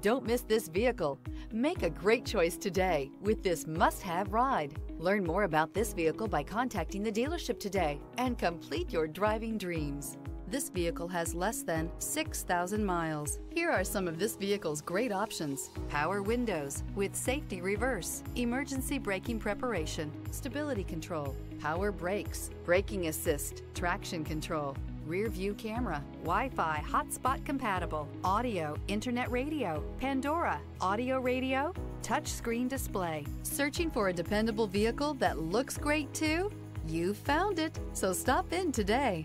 Don't miss this vehicle. Make a great choice today with this must-have ride. Learn more about this vehicle by contacting the dealership today and complete your driving dreams. This vehicle has less than 6,000 miles. Here are some of this vehicle's great options. Power windows with safety reverse, emergency braking preparation, stability control, power brakes, braking assist, traction control, rear view camera, Wi-Fi hotspot compatible, audio, internet radio, Pandora, audio radio, touchscreen display. Searching for a dependable vehicle that looks great too? You found it, so stop in today.